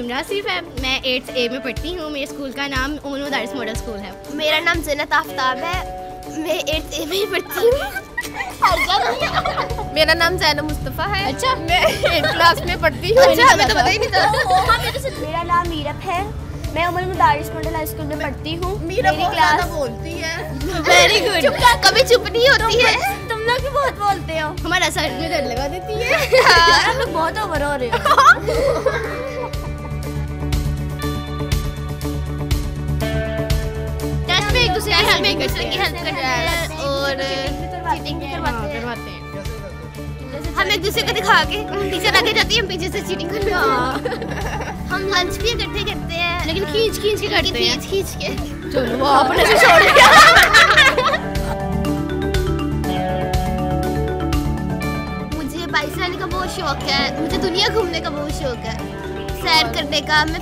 इमरा आसिफ है। मैं एट्थ ए में पढ़ती हूँ। मेरे स्कूल का नाम ओनो दारिस मॉडल स्कूल है। मेरा नाम जन्नत आफ्ताब है। मैं एट्थ ए में ही पढ़ती हूँ। मेरा नाम जैनब मुस्तफ़ा है। अच्छा। मैं एट क्लास में पढ़ती हूँ। अच्छा हमें तो पता ही नहीं था। मेरा नाम मीरप है। मैं Umar Mudaris model high school में पढ़ती हूँ। मेरी क्लास बोलती है। वेरी गुड कभी चुप नहीं होती है। तुम लोग भी बहुत बोलते हो। हमारा सर में दर्द लगा देती है। हम लोग बहुत ओवर हो रहे हो। दूसरे की हेल्प कर रहे हैं और चीटिंग करवाते हैं। हम एक दूसरे को दिखा के टीचर आगे जाती है हम पीछे से चीटिंग करते हैं। हम लंच भी इकट्ठे करते हैं। लेकिन खींच खींच के करते हैं। खींच खींच के। चलो वो अपने से छोड़ दिया। मुझे बाइक चलाने का बहुत शौक है मुझे दुनिया घूमने का बहुत शौक है सैर करने का। मैं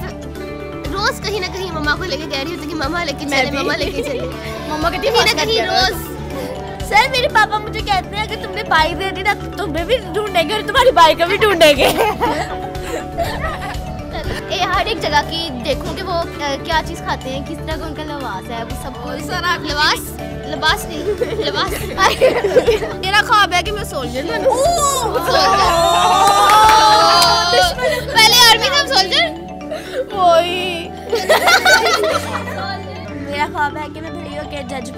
रोज कहीं ना कहीं मम्मा को लेके कह रही होती कि मम्मा लेके चले। मम्मा लेके चले। मम्मा कहती कहीं ना कहीं रोज। सर मेरे पापा मुझे कहते हैं अगर तुमने बाइक दे दी ना तो तुम्हें भी ढूंढेंगे और तुम्हारी बाइक भी ढूंढेंगे। हर एक जगह की देखूँ कि वो क्या चीज़ खाते हैं किस तरह का उनका लिबास है वो सब सर आप लिबास लिबास नहीं लिबास मेरा ख्वाब है कि मैं सोल्जर बनूं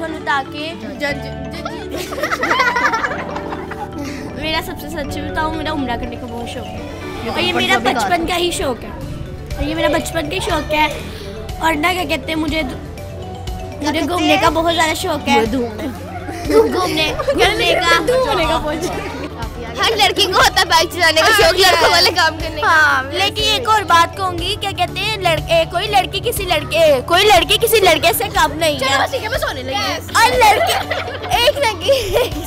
बनूं ताकि जज मेरा सबसे सच बताऊँ मेरा उम्र करने का बहुत शौक है। और ये मेरा बचपन का ही शौक है। और ये मेरा बचपन का ही शौक है। और ना क्या कहते हैं मुझे मुझे घूमने का बहुत ज़्यादा शौक है। घूमने घूमने का घूमने का बहुत हर लड़की को होता है बाइक चलाने का शौक लड़कों वाले काम करने का। हाँ, लेकिन एक और बात कहूँगी क्या कहते हैं लड़के कोई लड़की किसी लड़के कोई लड़की किसी लड़के से कम नहीं है। है सोने लगी। और लड़के एक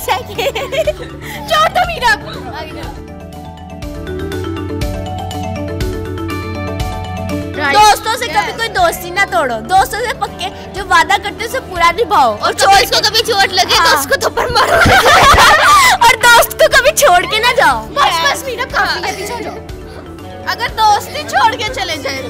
सेकंड सेकंड छोड़ दो मीरा। दोस्तों से कभी कोई दोस्ती ना तोड़ो। दोस्तों से पक्के जो वादा करते हैं उसे पूरा निभाओ। और दोस्त को कभी चोट लगे तो उसको थप्पड़ मारो। छोड़ के चले जाए।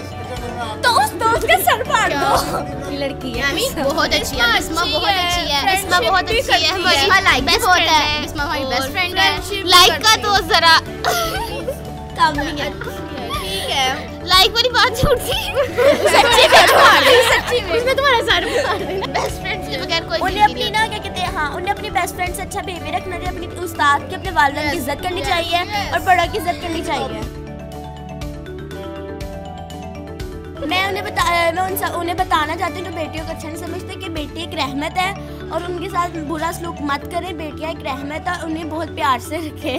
तो उस दोस्त का सर फाड़ दो। ये लड़की है। बहुत अच्छी है अच्छी बहुत अच्छी है। Friendship बहुत अच्छी है। हमारी। लाइक भी बेस्ट बहुत है। बिस्मा हमारी बेस्ट फ्रेंड है। लाइक का तो जरा। कम नहीं है। ठीक है। लाइक वाली बात झूठ थी सच्ची में मार दी सच्ची में। उसमें तुम्हारा सर मार देना बेस्ट फ्रेंड्स के बगैर कोई उन्हें अपनी ना क्या कहते हैं? हाँ उन्हें अपनी बेस्ट फ्रेंड से अच्छा बिहेवियर रखना चाहिए अपनी उस्ताद की अपने वालदेन की इज़्ज़त करनी चाहिए और बड़ों की इज़्ज़त करनी चाहिए। मैं उन्हें बता, मैं उन उन्हें बताना चाहती हूँ, जो बेटियों को अच्छा नहीं समझते कि बेटी एक रहमत है और उनके साथ बुरा सलूक मत करें। बेटियाँ एक रहमत है उन्हें बहुत प्यार से रखें।